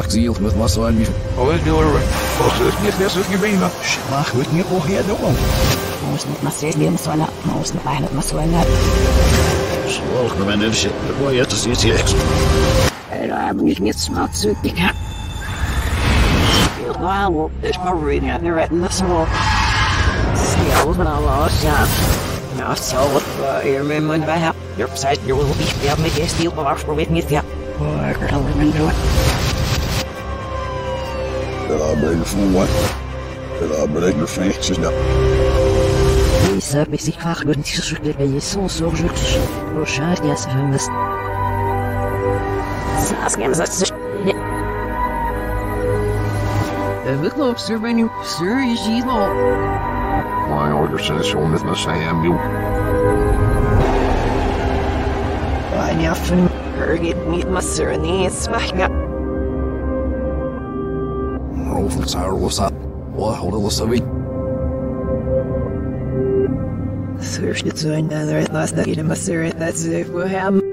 Akziel met massa en Oh, is door. Oh, is niet net zo gebeen. Mag het niet op je doen. Moest niet maar steeds leren zwallen. Moest niet bijna maar zwallen. Zwolg me mijn shit. Dat wil je te zien. En daar heb ik niet smaak zoek. Ik heb. Wauw, is maar reading aan de redden. Dat is wel. Stil, maar alles, ja. Nou, zo wat je met mijn bij hebt. Je hebt gezegd, je wil niet meer met je stil, maar waarvoor weet niet, ja. Oh, ik that I bring from what? That I bring the faces now. Lisa bezig wachtbuntische gebeje sonsorgjes. Roshad jas vumes. Saskem zat. Evitlo observenu sir jilo. My orders is on this Messiah you. Why, ja, von Hergit mit Masser, nee, es macht ja hadden we zo weten? Sir, it's another last night in Masser, that's it for him.